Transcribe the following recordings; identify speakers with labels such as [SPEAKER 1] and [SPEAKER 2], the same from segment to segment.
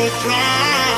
[SPEAKER 1] so bright.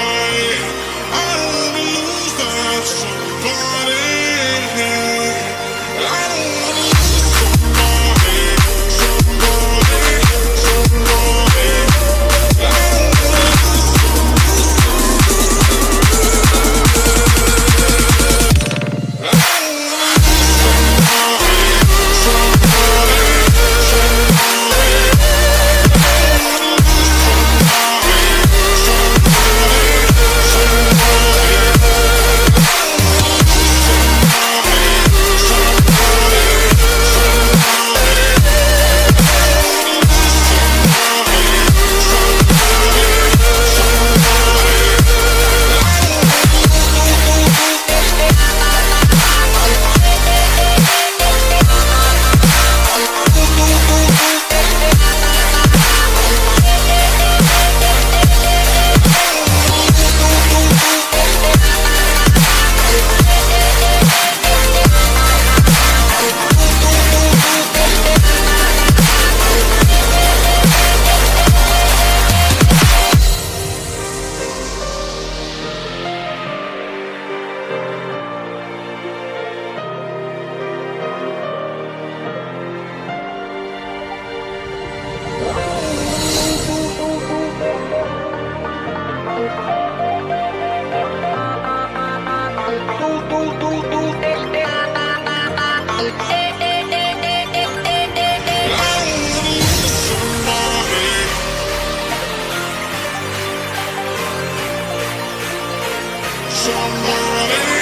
[SPEAKER 1] somebody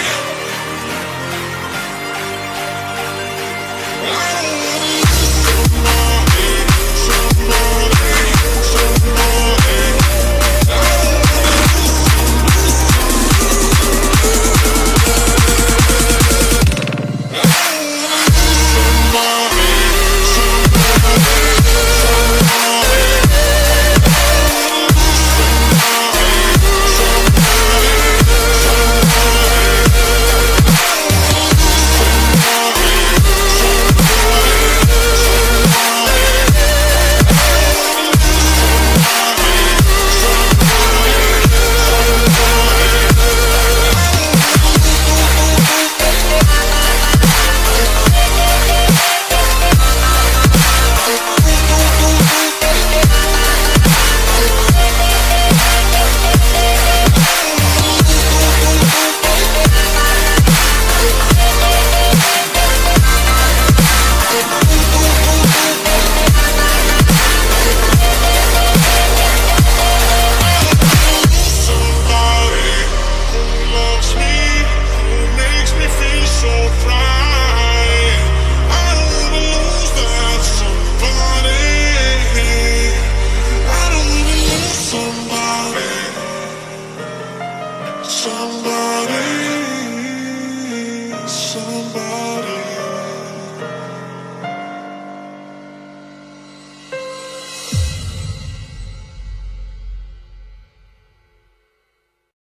[SPEAKER 1] somebody.